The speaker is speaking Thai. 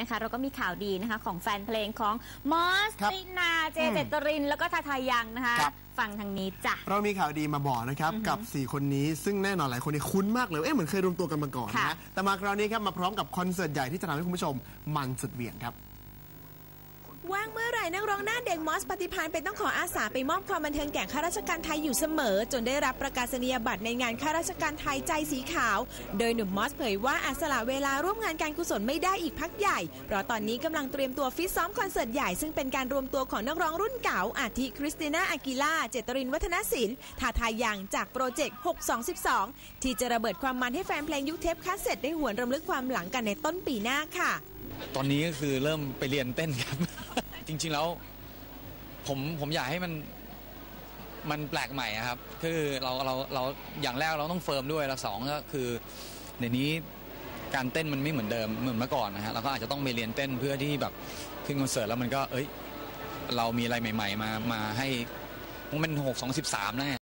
นะคะเราก็มีข่าวดีนะคะของแฟนเพลงของมอสครับตินาเจอืมเจตริน แล้วก็ทาทายังนะคะครับ ฟังทางนี้จ้ะ เรามีข่าวดีมาบอกนะครับ กับ 4 คนนี้ซึ่งแน่นอนหลายคนนี่คุ้นมากเลย เอ๊ะเหมือนเคยรวมตัวกันมาก่อนค่ะนะแต่มาคราวนี้ครับมาพร้อมกับคอนเสิร์ตใหญ่ที่จะทำให้คุณผู้ชมมันสุดเหวี่ยงครับ ว่างเมื่อไหร่นักร้องหน้าเด็กมอสปฏิพานเป็นต้องขออาสาไปมอบความบันเทิงแก่ข้าราชการไทยอยู่เสมอ จนได้รับประกาศนียบัตรในงานข้าราชการไทยใจสีขาว โดยหนุ่มมอสเผยว่าอาจสละเวลาร่วมงานการกุศลไม่ได้อีกพักใหญ่ เพราะตอนนี้กำลังเตรียมตัวฟิตซ้อมคอนเสิร์ตใหญ่ซึ่งเป็นการรวมตัวของนักร้องรุ่นเก่า อาทิคริสติน่าอากิล่าเจตรินวรรธนะสินทาทายังจากโปรเจกต์ 6212 ที่จะระเบิดความมันให้แฟนเพลงยุคเทปคาสเซ็ตได้หวนรำลึกความหลังกันในต้นปีหน้าค่ะ ตอนนี้ก็คือเริ่มไปเรียนเต้นครับ จริง ๆแล้ว ผมผมอยากให้มันมันแปลกใหม่อะครับ คือเราเราเราอย่างแรกเราต้องเฟิร์มด้วยแล้วสองก็คือเดี๋ยวนี้การเต้นมันไม่เหมือนเดิมเหมือนเมื่อก่อนนะฮะเราก็อาจจะต้องไปเรียนเต้นเพื่อที่แบบขึ้นคอนเสิร์ตแล้วมันก็เอ้ย เรามีอะไรใหม่ ๆ มามาให้มันเป็นหกสองสิบสามนะ